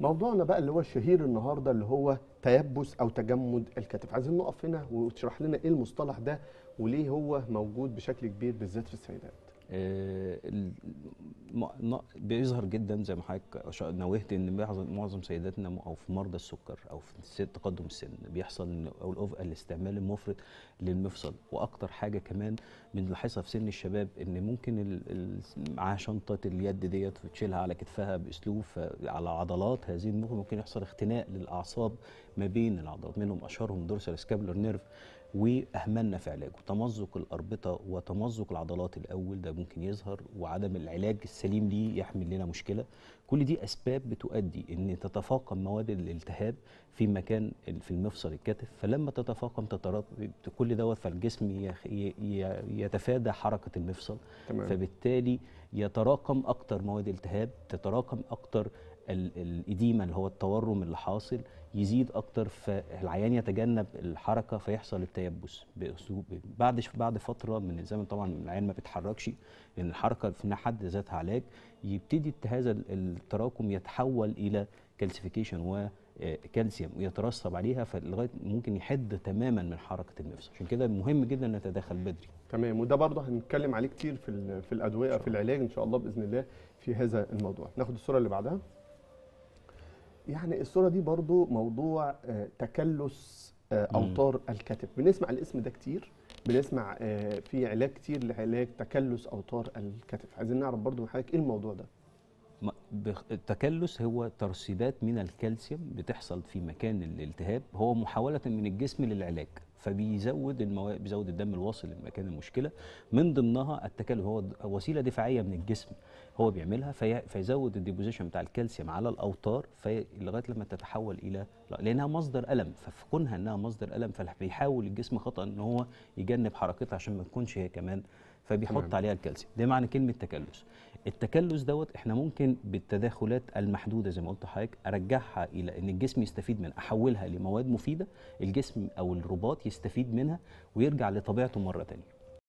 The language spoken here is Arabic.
موضوعنا بقى اللي هو الشهير النهارده اللي هو تيبس أو تجمد الكتف. عايزين نقف هنا وتشرح لنا إيه المصطلح ده وليه هو موجود بشكل كبير بالذات في السيدات. بيظهر جدا زي ما حضرتك نوهت إن معظم سيداتنا أو في مرضى السكر أو في تقدم السن بيحصل أو الاستعمال المفرط للمفصل. وأكتر حاجة كمان بنلاحظها في سن الشباب إن ممكن معاها شنطة اليد ديت وتشيلها على كتفها بأسلوب ف- على عضلات هذه ممكن يحصل اختناق للأعصاب ما بين العضلات منهم أشهرهم dorsal scapular nerve وأهملنا في علاجه. تمزق الأربطة وتمزق العضلات الأول ده ممكن يظهر وعدم العلاج السليم ليه يحمل لنا مشكلة. كل دي أسباب بتؤدي إن تتفاقم مواد الالتهاب في مكان في المفصل الكتف. فلما تتفاقم تتراكم كل دوت فالجسم يتفادى حركة المفصل. تمام. فبالتالي يتراكم أكتر مواد التهاب تتراكم أكتر ال edema اللي هو التورم اللي حاصل يزيد أكتر فالعيان يتجنب الحركة فيحصل التيبس بأسلوب بعد بعد فترة من الزمن طبعا العيان ما بيتحركش لأن الحركة في حد ذاتها علاج يبتدي هذا التراكم يتحول إلى calcification وكالسيوم ويترسب عليها فلغاية ممكن يحد تماما من حركة المفصل عشان كده مهم جدا نتدخل بدري. تمام. وده برضه هنتكلم عليه كتير في في الأدوية في العلاج إن شاء الله بإذن الله في هذا الموضوع. ناخد الصورة اللي بعدها. يعني الصورة دي برضه موضوع آه، تكلس آه، مم. أوتار الكتف بنسمع الاسم ده كتير بنسمع آه، في علاج كتير لعلاج تكلس أوتار الكتف عايزين نعرف برضه من حضرتك إيه الموضوع ده؟ التكلس هو ترسيبات من الكالسيوم بتحصل في مكان الالتهاب هو محاولة من الجسم للعلاج فبيزود المواد بيزود الدم الواصل لمكان المشكلة. من ضمنها التكلس هو د- وسيلة دفاعية من الجسم هو بيعملها في فيزود ال deposition بتاع الكالسيوم على الأوتار في لغاية لما تتحول إلى لا، لأنها مصدر ألم ففي كونها إنها مصدر ألم فبيحاول الجسم خطأ إن هو يجنب حركتها عشان ما تكونش هي كمان فبيحط. عليها الكالسيوم. ده معنى كلمة تكلس. التكلس دوت إحنا ممكن بالتداخلات المحدودة زي ما قلت لحضرتك أرجعها إلى إن الجسم يستفيد منها أحولها لمواد مفيدة الجسم أو الرباط يستفيد منها ويرجع لطبيعته مرة تانية.